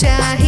चाहे